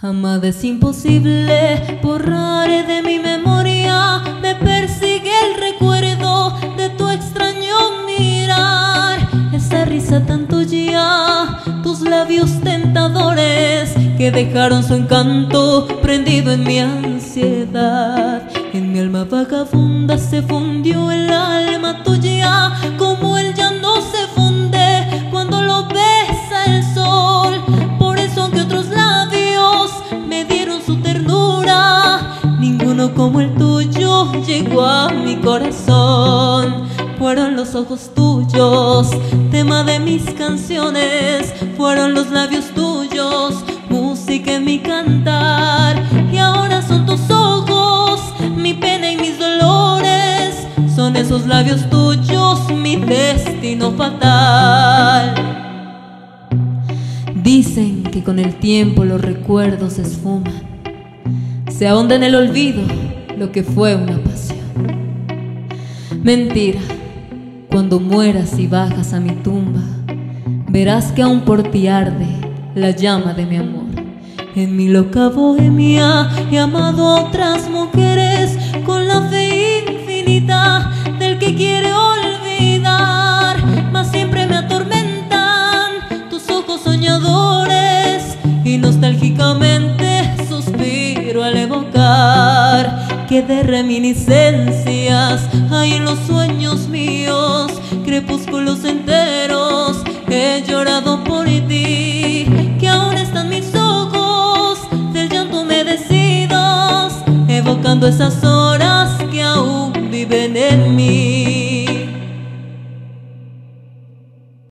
Amada es imposible borrar de mi memoria, me persigue el recuerdo de tu extraño mirar, esa risa tan tuya, tus labios tentadores que dejaron su encanto prendido en mi ansiedad. En mi alma vagabunda se fundió el a mi corazón. Fueron los ojos tuyos, tema de mis canciones, fueron los labios tuyos, música en mi cantar. Y ahora son tus ojos, mi pena y mis dolores, son esos labios tuyos, mi destino fatal. Dicen que con el tiempo los recuerdos se esfuman, se ahonda en el olvido lo que fue una pasión. Mentira, cuando mueras y bajas a mi tumba, verás que aún por ti arde la llama de mi amor. En mi loca bohemia he amado a otras mujeres con la fe infinita del que quiere olvidar, mas siempre me atormentan tus ojos soñadores y nostálgicamente suspiro al evocar que de hay en los sueños míos, crepúsculos enteros he llorado por ti, que ahora están mis ojos del llanto humedecidos, evocando esas horas que aún viven en mí.